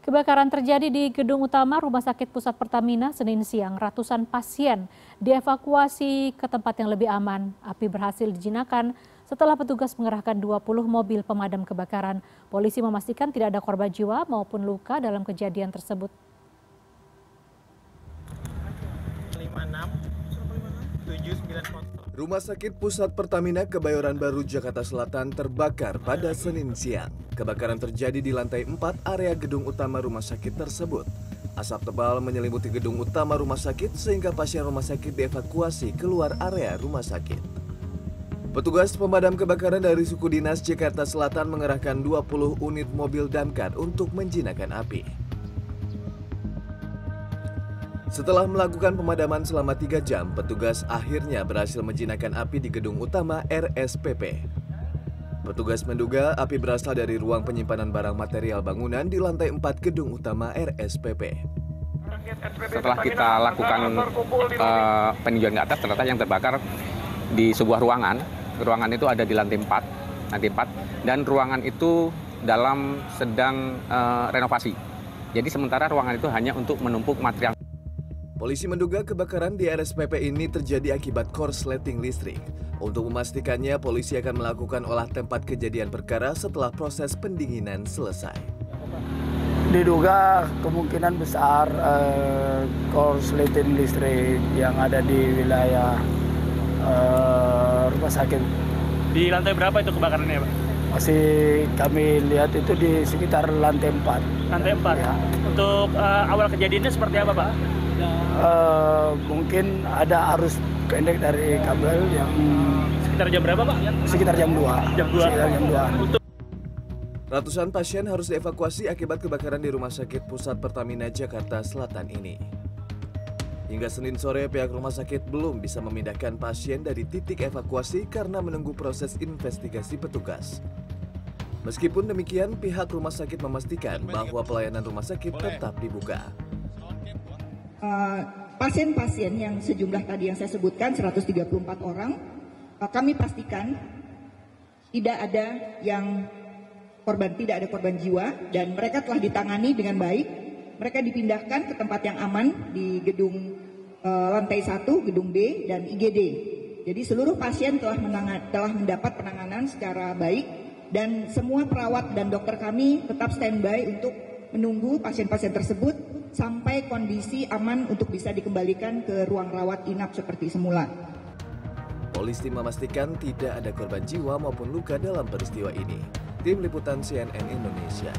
Kebakaran terjadi di gedung utama Rumah Sakit Pusat Pertamina Senin siang. Ratusan pasien dievakuasi ke tempat yang lebih aman. Api berhasil dijinakan setelah petugas mengerahkan 20 mobil pemadam kebakaran. Polisi memastikan tidak ada korban jiwa maupun luka dalam kejadian tersebut. 56, 79, Rumah Sakit Pusat Pertamina Kebayoran Baru Jakarta Selatan terbakar pada Senin siang. Kebakaran terjadi di lantai 4 area gedung utama rumah sakit tersebut. Asap tebal menyelimuti gedung utama rumah sakit sehingga pasien rumah sakit dievakuasi keluar area rumah sakit. Petugas pemadam kebakaran dari suku dinas Jakarta Selatan mengerahkan 20 unit mobil damkar untuk menjinakkan api. Setelah melakukan pemadaman selama tiga jam, petugas akhirnya berhasil menjinakkan api di gedung utama RSPP. Petugas menduga api berasal dari ruang penyimpanan barang material bangunan di lantai 4 gedung utama RSPP. Setelah kita lakukan uh, peninjauan ke atas, ternyata yang terbakar di sebuah ruangan. Ruangan itu ada di lantai 4, lantai 4 dan ruangan itu dalam sedang uh, renovasi. Jadi sementara ruangan itu hanya untuk menumpuk material Polisi menduga kebakaran di RSPP ini terjadi akibat korsleting listrik. Untuk memastikannya, polisi akan melakukan olah tempat kejadian perkara setelah proses pendinginan selesai. Diduga kemungkinan besar uh, korsleting listrik yang ada di wilayah uh, rumah sakit. Di lantai berapa itu kebakarannya, Pak? Masih kami lihat itu di sekitar lantai 4. Lantai 4? Ya. Untuk uh, awal kejadiannya seperti apa, Pak? Uh, mungkin ada arus pendek dari kabel yang sekitar jam berapa pak? Sekitar jam 2. Jam 2. Sekitar jam 2. Ratusan pasien harus dievakuasi akibat kebakaran di Rumah Sakit Pusat Pertamina Jakarta Selatan ini. Hingga Senin sore, pihak rumah sakit belum bisa memindahkan pasien dari titik evakuasi karena menunggu proses investigasi petugas. Meskipun demikian, pihak rumah sakit memastikan bahwa pelayanan rumah sakit tetap dibuka. Eh, pasien-pasien yang sejumlah tadi yang saya sebutkan 134 orang uh, kami pastikan tidak ada yang korban tidak ada korban jiwa dan mereka telah ditangani dengan baik. Mereka dipindahkan ke tempat yang aman di gedung uh, lantai 1 gedung B dan IGD jadi seluruh pasien telah menangan, telah mendapat penanganan secara baik dan semua perawat dan dokter kami tetap standby untuk menunggu pasien-pasien tersebut sampai kondisi aman untuk bisa dikembalikan ke ruang rawat inap seperti semula. Polisi memastikan tidak ada korban jiwa maupun luka dalam peristiwa ini. Tim Liputan CNN Indonesia.